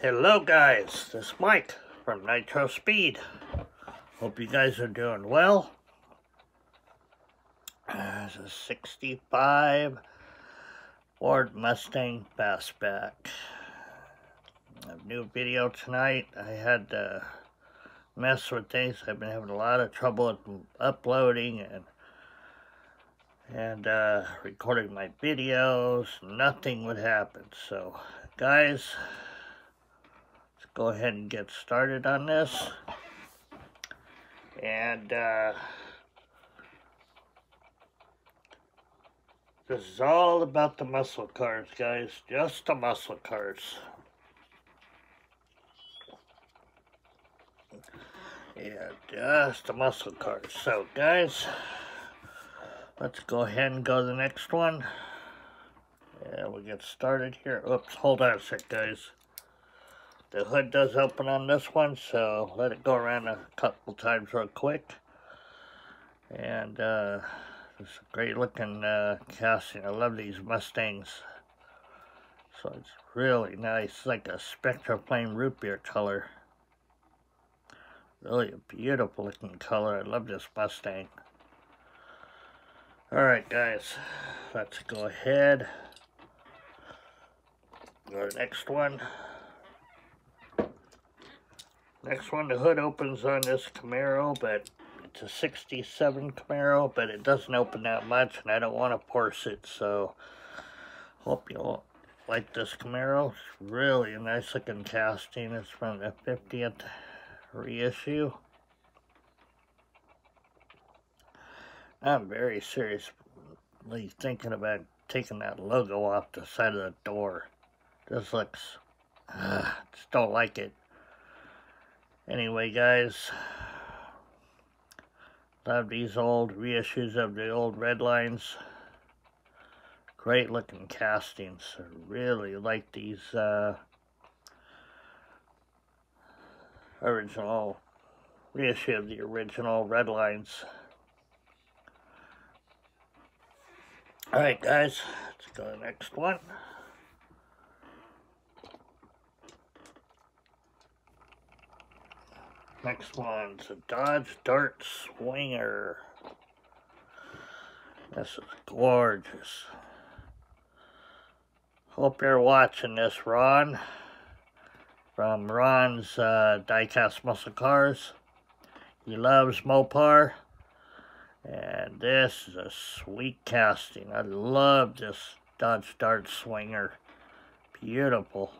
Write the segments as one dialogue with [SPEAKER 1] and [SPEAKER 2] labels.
[SPEAKER 1] Hello guys, this is Mike from Nitro Speed. Hope you guys are doing well. There's a 65 Ford Mustang Fastback. A new video tonight. I had to mess with things. I've been having a lot of trouble uploading and and uh, recording my videos. Nothing would happen. So, guys, go ahead and get started on this. And uh, this is all about the muscle cars, guys. Just the muscle cars. Yeah, just the muscle cars. So, guys, let's go ahead and go to the next one. Yeah, we'll get started here. Oops, hold on a sec, guys. The hood does open on this one, so let it go around a couple times real quick. And uh, it's a great looking uh, casting. I love these Mustangs. So it's really nice, it's like a Spectra Flame root beer color. Really a beautiful looking color. I love this Mustang. Alright guys, let's go ahead. The next one. Next one, the hood opens on this Camaro, but it's a 67 Camaro, but it doesn't open that much, and I don't want to force it, so hope you like this Camaro. It's really a nice looking casting. It's from the 50th reissue. I'm very seriously thinking about taking that logo off the side of the door. This looks, uh, just don't like it. Anyway, guys, love these old reissues of the old red lines. Great looking castings. I really like these uh, original reissue of the original red lines. Alright guys, let's go to the next one. Next one's a Dodge Dart Swinger. This is gorgeous. Hope you're watching this, Ron. From Ron's uh, Diecast Muscle Cars. He loves Mopar. And this is a sweet casting. I love this Dodge Dart Swinger. Beautiful.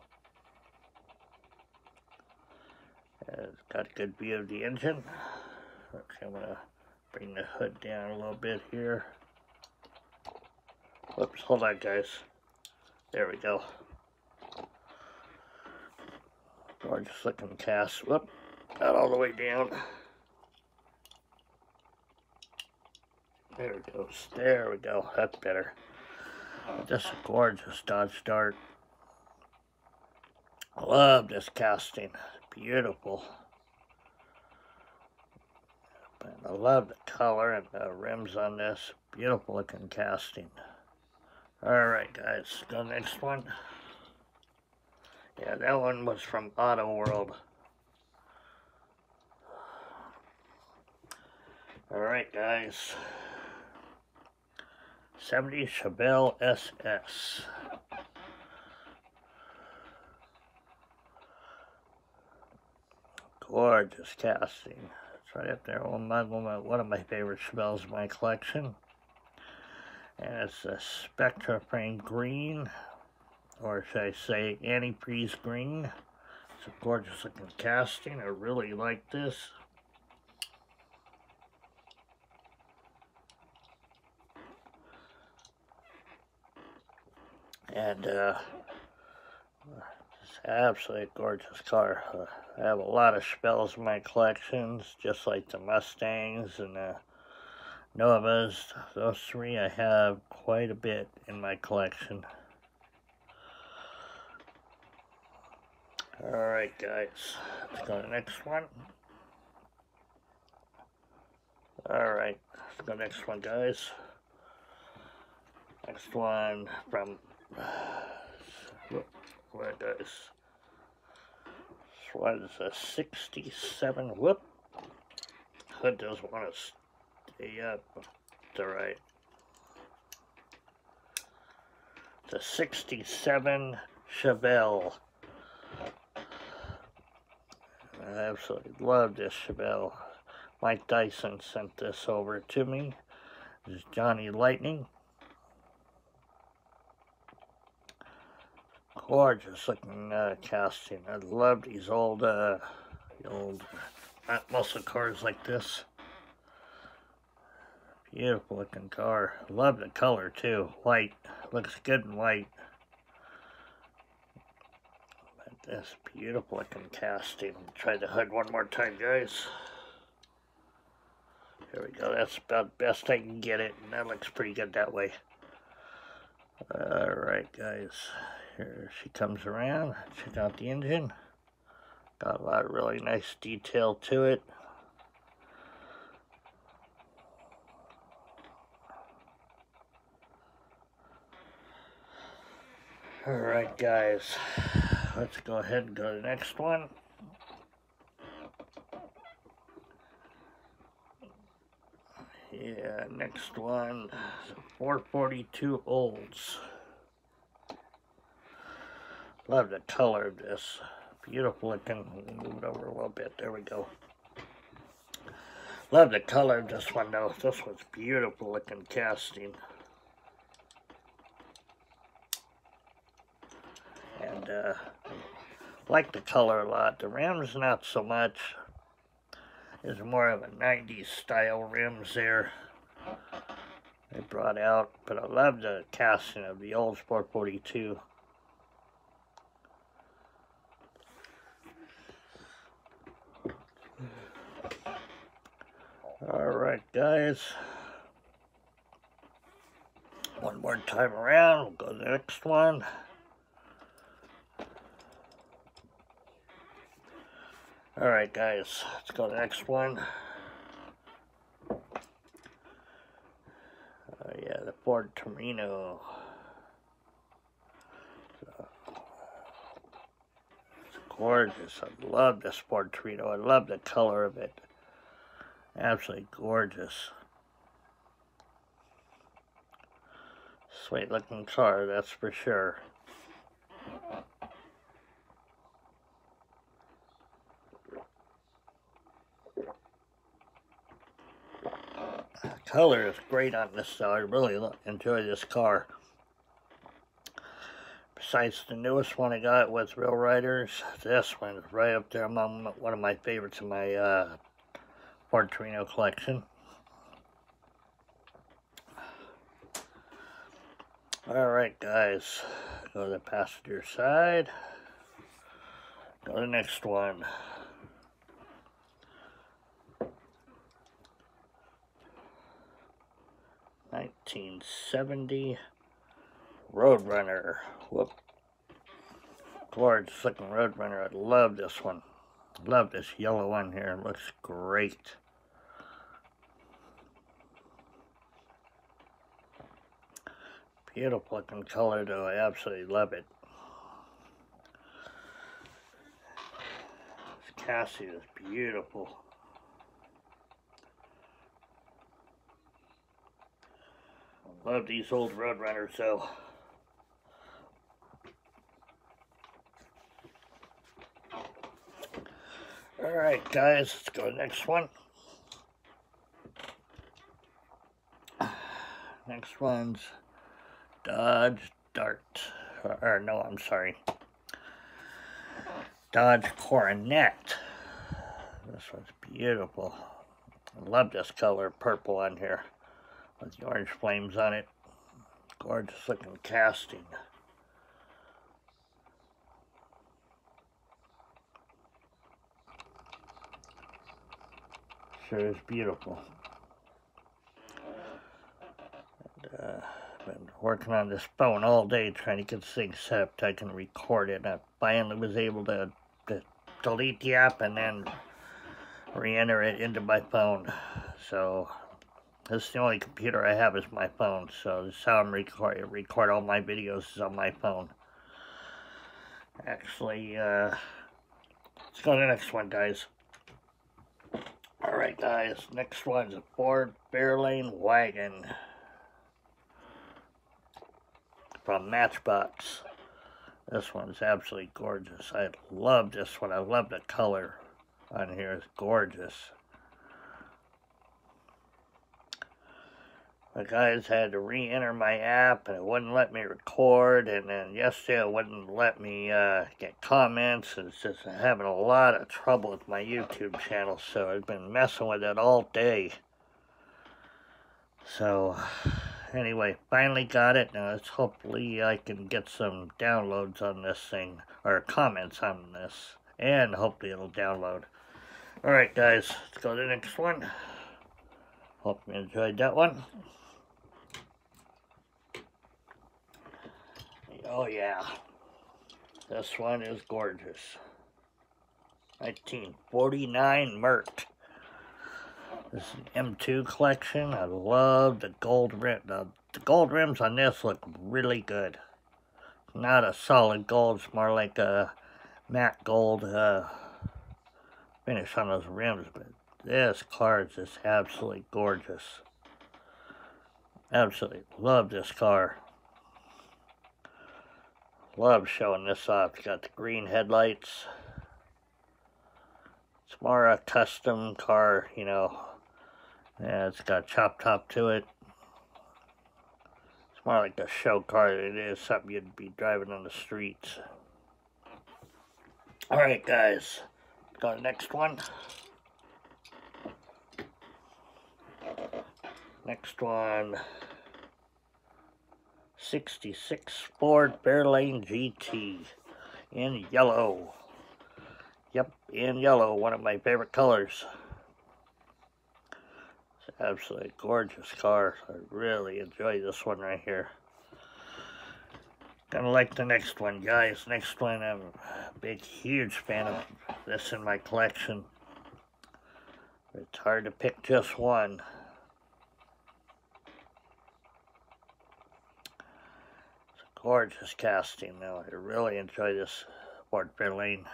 [SPEAKER 1] It's got a good view of the engine. Okay, I'm to bring the hood down a little bit here. Whoops, hold on guys. There we go. Gorgeous looking cast. Whoop, not all the way down. There it goes. There we go. That's better. Just a gorgeous Dodge Dart. Love this casting beautiful. I love the color and the rims on this. Beautiful looking casting. Alright guys, the next one. Yeah, that one was from Auto World. Alright guys. 70 Chevelle SS. Gorgeous casting. It's right up there. One of my, one of my favorite Chevelles in my collection. And it's a Spectra Flame Green, or should I say antifreeze green. It's a gorgeous looking casting. I really like this. And uh, absolutely gorgeous car. Uh, I have a lot of Chevelles in my collections, just like the Mustangs and the Novas. Those three I have quite a bit in my collection. Alright guys, let's go to the next one. Alright, let's go next one guys. Next one from... Where guys? one is a 67. Whoop. Hood doesn't want to stay up. It's alright. The 67 Chevelle. I absolutely love this Chevelle. Mike Dyson sent this over to me. This is Johnny Lightning. Gorgeous looking uh, casting. I love these old, uh, old muscle cars like this. Beautiful looking car. Love the color too. White. Looks good in white. But this beautiful looking casting. Try the hood one more time, guys. There we go. That's about best I can get it. And that looks pretty good that way. Alright, guys. Here she comes around. Check out the engine. Got a lot of really nice detail to it. Alright guys, let's go ahead and go to the next one. Yeah, next one, 442 Olds. Love the color of this. Beautiful looking. Move it over a little bit. There we go. Love the color of this one though. This one's beautiful looking casting. and uh, like the color a lot. The rims not so much. There's more of a 90s style rims there they brought out, but I love the casting of the Olds 442. Alright guys, one more time around, we'll go to the next one. Alright guys, let's go to the next one. Oh yeah, the Ford Torino. it's gorgeous. I love this Ford Torino. I love the color of it. Absolutely gorgeous. Sweet looking car, that's for sure. color is great on this, so I really enjoy this car. Besides the newest one I got with Real Riders, this one is right up there among one of my favorites in my uh, Ford Torino collection. Alright guys, go to the passenger side. Go to the next one. 1970 Roadrunner. Whoop. Gorgeous looking Roadrunner. I love this one. Love this yellow one here. It looks great. Beautiful looking color though. I absolutely love it. This Cassie is beautiful. I love these old Roadrunners, so. Alright, guys, let's go next one. Next one's Dodge Dart. Or, no, I'm sorry. Dodge Coronet. This one's beautiful. I love this color purple on here with the orange flames on it. Gorgeous looking casting. Sure is beautiful. And, uh, been working on this phone all day trying to get this thing set up so I can record it. I finally was able to, to delete the app and then re-enter it into my phone. So this is the only computer I have is my phone, so this is how I'm record, record all my videos is on my phone. Actually, uh, Let's go to the next one, guys. Alright, guys. Next one's a Ford Fairlane Wagon. From Matchbox. This one's absolutely gorgeous. I love this one. I love the color on here. It's gorgeous. the guys had to re-enter my app and it wouldn't let me record and then yesterday it wouldn't let me uh, get comments it's just having a lot of trouble with my YouTube channel so I've been messing with it all day so anyway finally got it now let's hopefully I can get some downloads on this thing or comments on this and hopefully it'll download alright guys let's go to the next one hope you enjoyed that one Oh yeah. This one is gorgeous. 1949 Merc. This is an M2 collection. I love the gold rim. The, the gold rims on this look really good. Not a solid gold. It's more like a matte gold uh, finish on those rims. But this car is just absolutely gorgeous. Absolutely love this car. Love showing this off. It's got the green headlights. It's more a custom car, you know. Yeah, it's got chop top to it. It's more like a show car than it is something you'd be driving on the streets. Alright guys, go to the next one. Next one. 66 Ford Fairlane GT in yellow. Yep, in yellow, one of my favorite colors. Absolutely gorgeous car. I really enjoy this one right here. Gonna like the next one, guys. Next one, I'm a big, huge fan of this in my collection. It's hard to pick just one. It's a gorgeous casting though. I really enjoy this Ford Fairlane.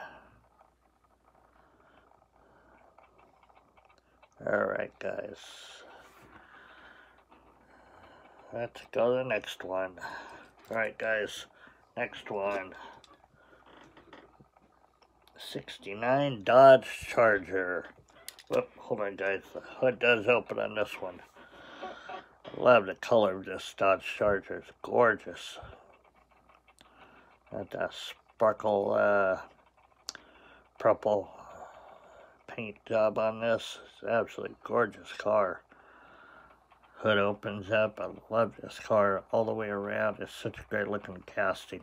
[SPEAKER 1] Alright guys. Let's go to the next one. Alright guys, next one. 69 Dodge Charger. Whoop, hold on guys, the hood does open on this one. I love the color of this Dodge Charger, it's gorgeous. Got that sparkle uh, purple paint job on this. It's absolutely gorgeous car. Hood opens up. I love this car all the way around. It's such a great looking casting.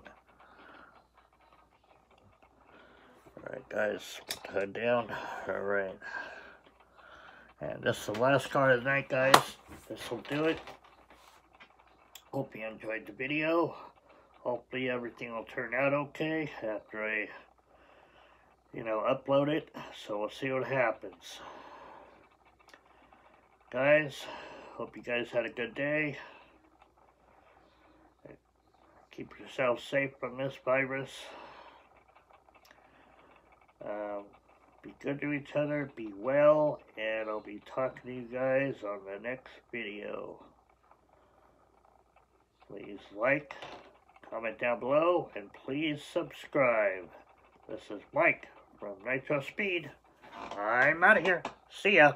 [SPEAKER 1] Alright guys, hood down. Alright. And this is the last car of the night guys. This will do it. Hope you enjoyed the video hopefully everything will turn out okay after I, you know, upload it. So we'll see what happens. Guys, hope you guys had a good day. Keep yourself safe from this virus. Um, be good to each other, be well, and I'll be talking to you guys on the next video. Please like, comment down below, and please subscribe. This is Mike from Nitro Speed. I'm out of here. See ya.